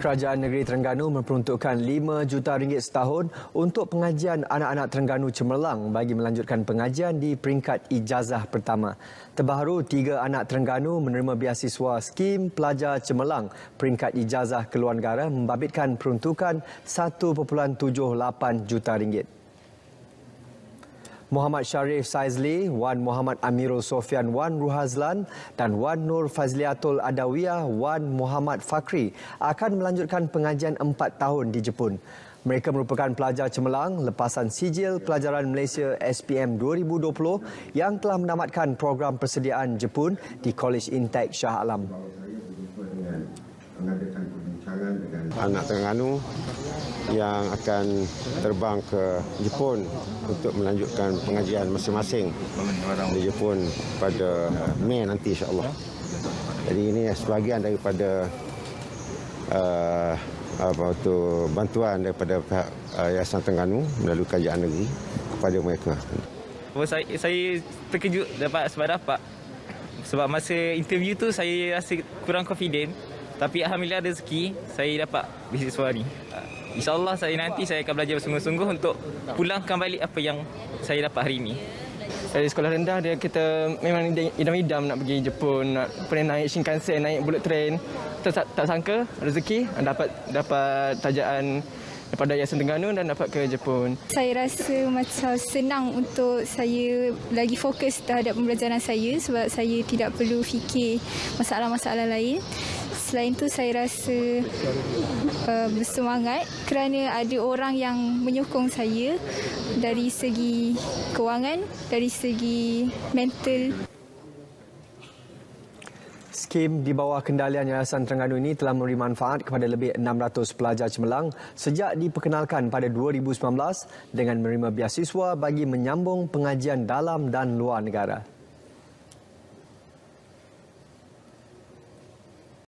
Kerajaan Negeri Terengganu memperuntukkan 5 juta ringgit setahun untuk pengajian anak-anak Terengganu cemerlang bagi melanjutkan pengajian di peringkat ijazah pertama. Terbaru, tiga anak Terengganu menerima biasiswa skim pelajar cemerlang peringkat ijazah keluar negara membabitkan peruntukan 1.78 juta ringgit. Muhammad Sharif Saizli, Wan Muhammad Amirul Sofian Wan Ruhazlan dan Wan Nur Fazliatul Adawiyah Wan Muhammad Fakri akan melanjutkan pengajian empat tahun di Jepun. Mereka merupakan pelajar cemerlang lepasan sijil pelajaran Malaysia SPM 2020 yang telah menamatkan program persediaan Jepun di College Intek Shah Alam. Anak Terengganu yang akan terbang ke Jepun untuk melanjutkan pengajian masing-masing di Jepun pada Mei nanti insya-Allah. Jadi ini sebahagian daripada uh, apa itu bantuan daripada pihak uh, Yayasan Terengganu melalui kajian negeri kepada mereka. Oh, saya, saya terkejut dapat sebab dapat. Sebab masa interview tu saya rasa kurang confident. Tapi Alhamdulillah rezeki saya dapat beasiswa ni. InsyaAllah saya nanti saya akan belajar bersungguh-sungguh untuk pulangkan balik apa yang saya dapat hari ini. Dari sekolah rendah dia kita memang idam-idam nak pergi Jepun, nak pernah naik Shinkansen, naik bullet train. Tak, tak sangka rezeki dapat dapat tajaan daripada Yayasan Terengganu dan dapat ke Jepun. Saya rasa macam senang untuk saya lagi fokus terhadap pembelajaran saya sebab saya tidak perlu fikir masalah-masalah lain. Selain itu saya rasa uh, bersemangat kerana ada orang yang menyokong saya dari segi kewangan, dari segi mental. Skim di bawah kendalian Yayasan Terengganu ini telah memberi manfaat kepada lebih 600 pelajar cemerlang sejak diperkenalkan pada 2019 dengan menerima biasiswa bagi menyambung pengajian dalam dan luar negara.